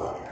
Say